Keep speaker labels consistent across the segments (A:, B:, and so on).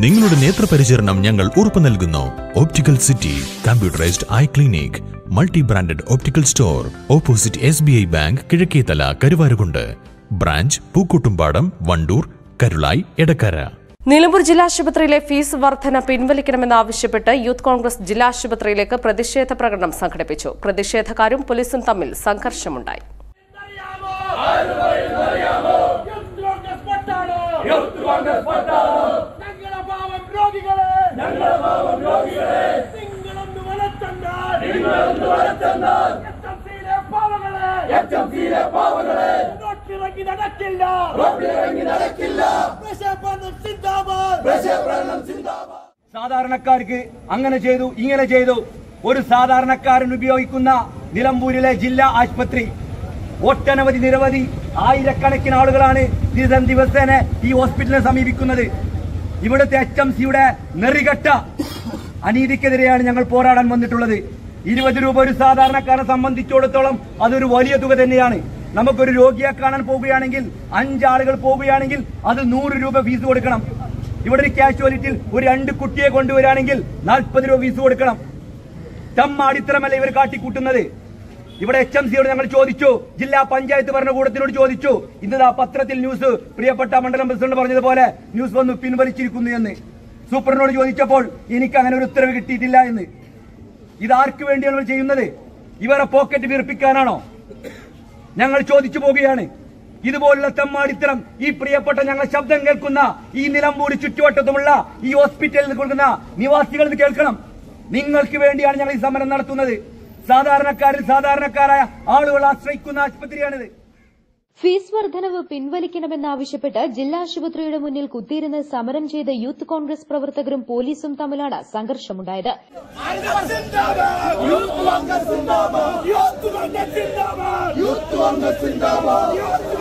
A: നിങ്ങളുടെ നേത്രപരിചരണം ഞങ്ങൾ ഉറപ്പു നൽകുന്നു. Optical city computerised eye clinic multi branded optical store opposite S B I bank Kizhakkethala Karuvarakundu. Branch Pookkottumpadam Wandoor Karulai Edakkara.
B: Nilambur ജില്ലാശുപത്രിയിലെ fees വർധന പിൻവലിക്കണമെന്നാവശ്യപ്പെട്ട് youth Congress ജില്ലാശുപത്രിയിലേക്ക് പ്രതിഷേധ പ്രകടനം സംഘടിപ്പിച്ചു. പ്രതിഷേധക്കാരും പോലീസും തമ്മിൽ സംഘർഷമുണ്ടായി.
C: യൂത്ത് പാവം രോഗികളെ. ഞങ്ങളെ പാവം രോഗികളെ. നിങ്ങളൊന്ന് നിങ്ങളൊന്ന് പാവങ്ങളെ. പാവങ്ങളെ. നടക്കില്ല. നടക്കില്ല. സിന്ദാബാദ്. സിന്ദാബാദ്.
D: സാധാരണക്കാർക്ക് അങ്ങനെ ചെയ്തു ഇങ്ങനെ ചെയ്തു. ഒരു സാധാരണക്കാരൻ ഉപയോഗിക്കുന്ന നിലമ്പൂരിലെ ജില്ലാ ആശുപത്രി. ഒട്ടനവധി നിരവധി ആയിരക്കണക്കിന് ആളുകളാണ് ദിവസം ദിവസേന ഈ ഹോസ്പിറ്റലിനെ സമീപിക്കുന്നത്. ഇവിടുത്തെ എച്ച് എം സിയുടെ നെറികെട്ട അനീതിക്കെതിരെയാണ് ഞങ്ങൾ പോരാടാൻ വന്നിട്ടുള്ളത്. ഇരുപത് രൂപ ഒരു സാധാരണക്കാരനെ സംബന്ധിച്ചിടത്തോളം അതൊരു വലിയ തുക തന്നെയാണ്. നമുക്കൊരു രോഗിയെ കാണാൻ പോവുകയാണെങ്കിൽ അഞ്ചാളുകൾ പോവുകയാണെങ്കിൽ അത് നൂറ് രൂപ ഫീസ് കൊടുക്കണം. ഇവിടെ ഒരു കാഷ്വാലിറ്റിയിൽ ഒരു രണ്ട് കുട്ടിയെ കൊണ്ടുവരാണെങ്കിൽ നാൽപ്പത് രൂപ ഫീസ് കൊടുക്കണം. തമ്മാടിത്തരമല്ല ഇവർ കാട്ടിക്കൂട്ടുന്നത്. ഇവിടെ എച്ച് എം സിയോട് ഞങ്ങൾ ചോദിച്ചു. ജില്ലാ പഞ്ചായത്ത് ഭരണകൂടത്തിനോട് ചോദിച്ചു. ഇന്നതാ പത്രത്തിൽ ന്യൂസ്. പ്രിയപ്പെട്ട മണ്ഡലം പ്രസിഡന്റ് പറഞ്ഞതുപോലെ ന്യൂസ് വന്നു പിൻവലിച്ചിരിക്കുന്നു എന്ന്. സൂപ്രണ്ടിനോട് ചോദിച്ചപ്പോൾ എനിക്ക് അങ്ങനെ ഒരു ഉത്തരവ് കിട്ടിയിട്ടില്ല എന്ന്. ഇത് ആർക്ക് വേണ്ടിയാണ് ഇവർ ചെയ്യുന്നത്? ഇവരെ പോക്കറ്റ് വീർപ്പിക്കാനാണോ? ഞങ്ങൾ ചോദിച്ചു പോവുകയാണ്. ഇതുപോലുള്ള തെമ്മാടിത്തരം ഈ പ്രിയപ്പെട്ട ഞങ്ങൾ ശബ്ദം കേൾക്കുന്ന ഈ നിലമ്പൂരി ചുറ്റുവട്ടത്തുമുള്ള ഈ ഹോസ്പിറ്റലിൽ കൊടുക്കുന്ന നിവാസികൾ കേൾക്കണം. നിങ്ങൾക്ക് വേണ്ടിയാണ് ഞങ്ങൾ ഈ സമരം നടത്തുന്നത്. സാധാരണക്കാരിൽ സാധാരണക്കാരായ ആളുകൾ ആശ്രയിക്കുന്ന ആശുപത്രിയാണിത്.
E: ഫീസ് വർധനവ് പിൻവലിക്കണമെന്നാവശ്യപ്പെട്ട് ജില്ലാ ആശുപത്രിയുടെ മുന്നിൽ കുത്തിയിരുന്ന് സമരം ചെയ്ത യൂത്ത് കോൺഗ്രസ് പ്രവർത്തകരും പോലീസും തമ്മിലാണ് സംഘർഷമുണ്ടായത്.
C: വിജയം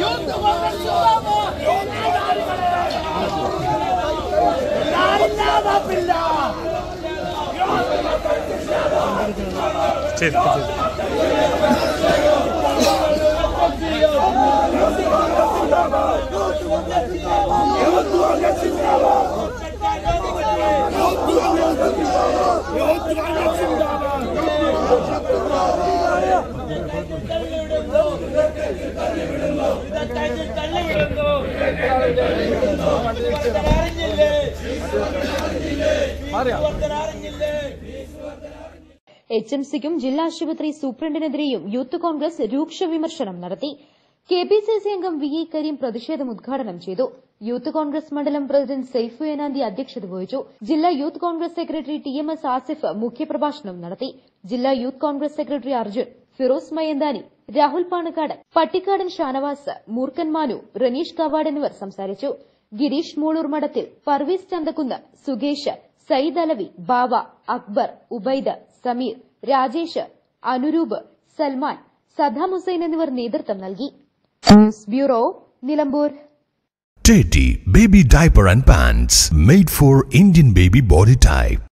C: യൂത്ത് കോൺഗ്രസ്
E: എച്ച് എം സിക്കും ജില്ലാ ആശുപത്രി സൂപ്രണ്ടിനെതിരെയും യൂത്ത് കോൺഗ്രസ് രൂക്ഷ വിമർശനം നടത്തി. കെ പി സി സി അംഗം വി എ കരീം പ്രതിഷേധം ഉദ്ഘാടനം ചെയ്തു. യൂത്ത് കോൺഗ്രസ് മണ്ഡലം പ്രസിഡന്റ് സെയ്ഫു എനാന്തി അധ്യക്ഷത വഹിച്ചു. ജില്ലാ youth Congress secretary T M S Asif മുഖ്യപ്രഭാഷണം നടത്തി. ജില്ലാ youth Congress secretary Arjun Firoz മയന്താനി Rahul Panakkadan Pattikkadan Shanavas മൂർക്കൻ Manu Ranish coward എന്നിവർ സംസാരിച്ചു. ഗിരീഷ് മൂളൂർ മഠത്തിൽ പർവീസ് ചന്തക്കുന്ന് സുകേഷ് സയ്യിദ് അലവി ബാവ അക്ബർ ഉബൈദ് സമീർ രാജേഷ് അനുരൂപ് സൽമാൻ സദ്ദാം ഹുസൈൻ എന്നിവർ നേതൃത്വം നൽകി. News bureau Nilambur.
A: Teddy Baby Diaper and Pants made for Indian baby body type.